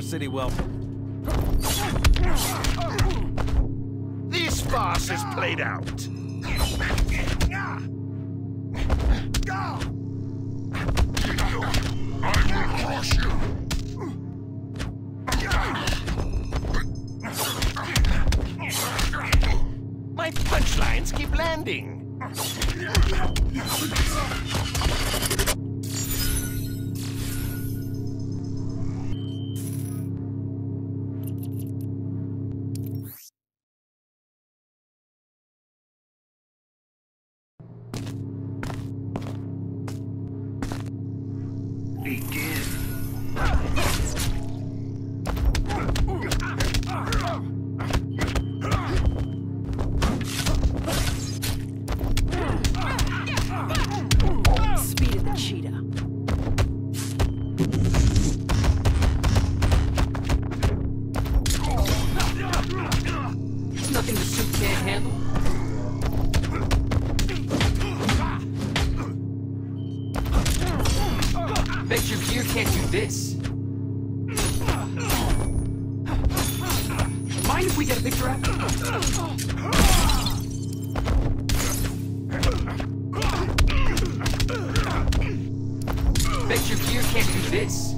City welcome. This farce is played out. I will crush you. My punchlines keep landing. Begin. Bet your gear can't do this. Mind if we get a picture after? Bet your gear can't do this.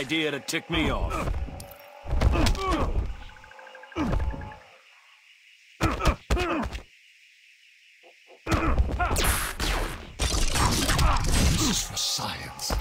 idea to tick me off. This is for science.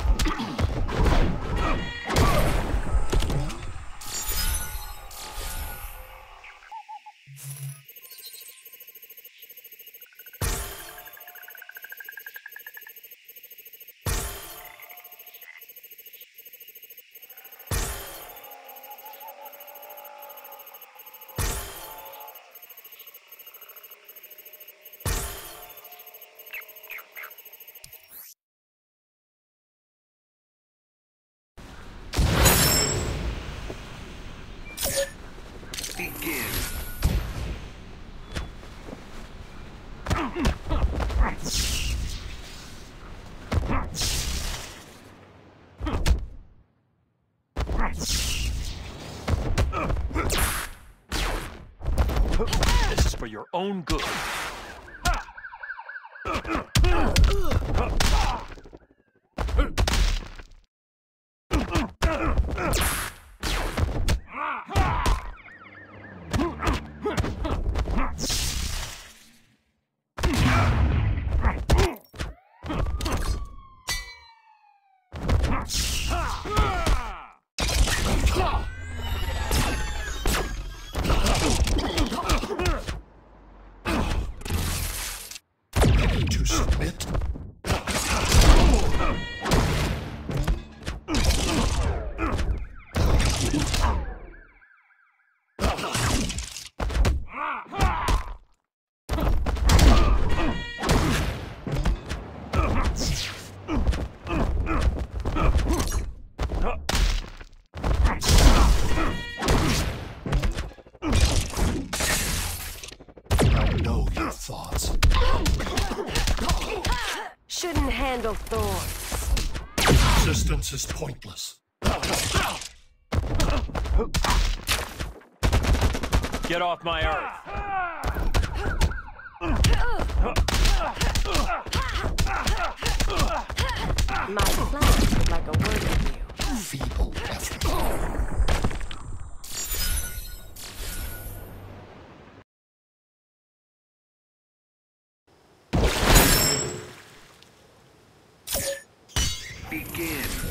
For your own good. Ready to submit? I know your thoughts. Shouldn't handle thorns. Resistance is pointless. Get off my earth. My plants would like a word with you. Feeble effort. Begin.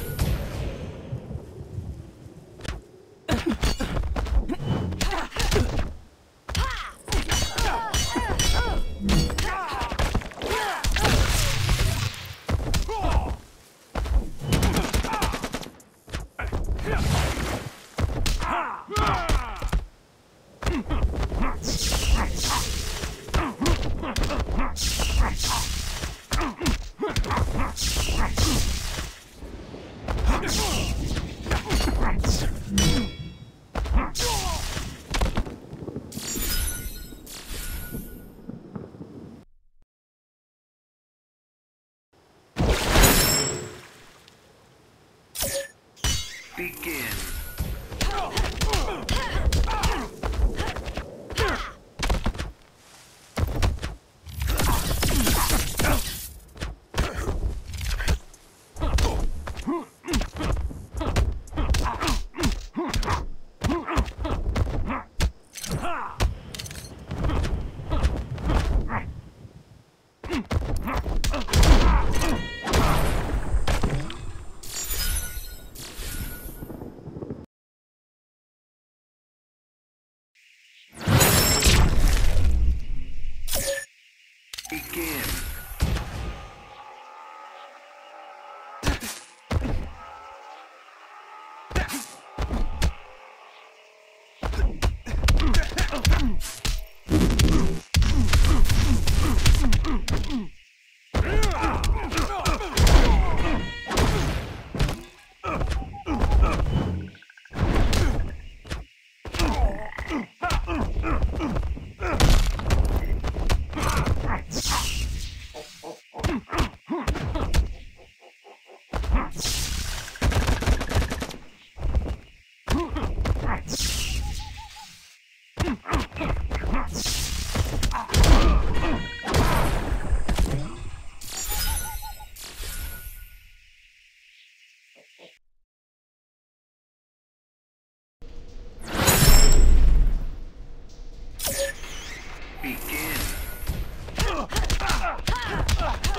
Begin.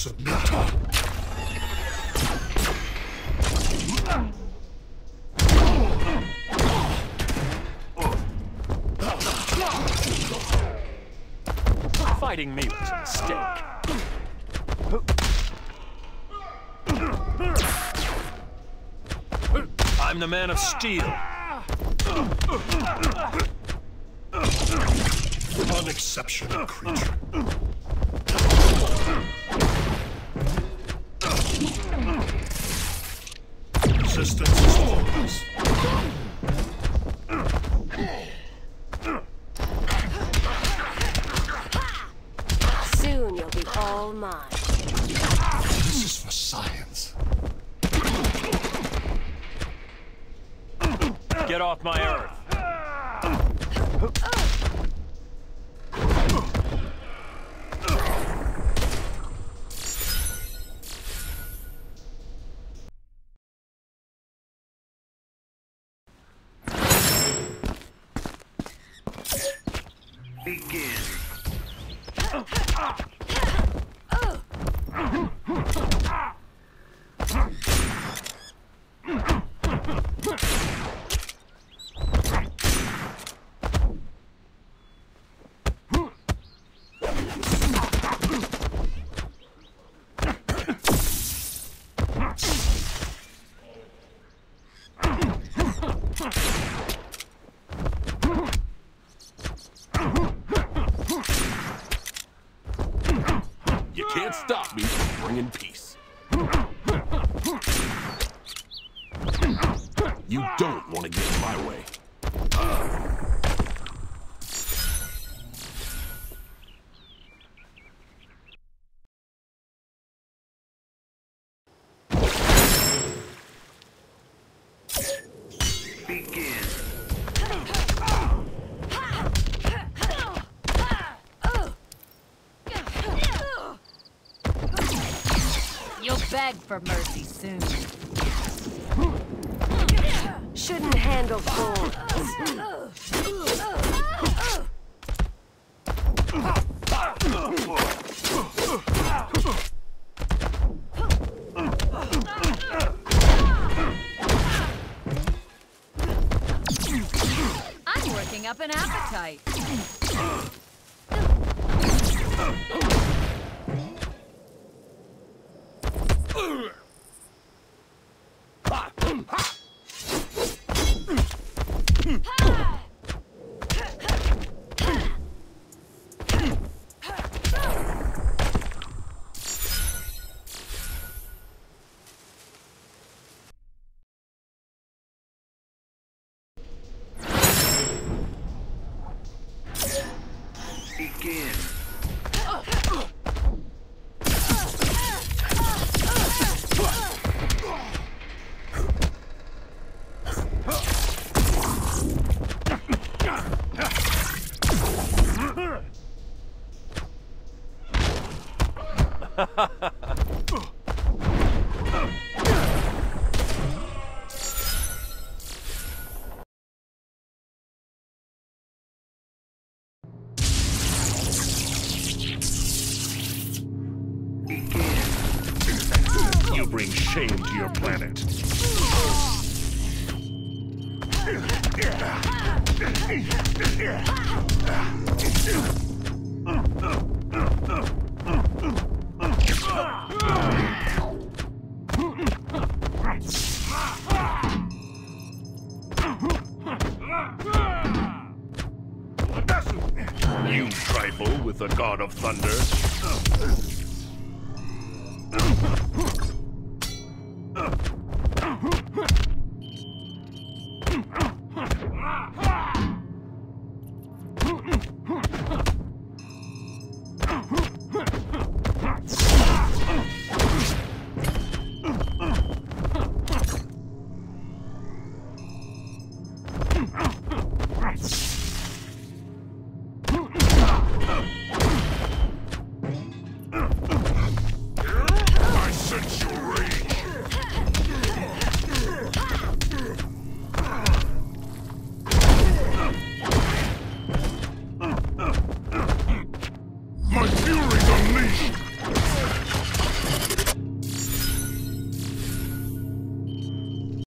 submit. Fighting me was a mistake. I'm the man of steel. Unexceptional creature. Begin. You can't stop me from bringing peace. You don't want to get in my way. Begin. Beg for mercy soon. Shouldn't handle thorns. I'm working up an appetite. Shame to your planet. You trifle with the god of thunder.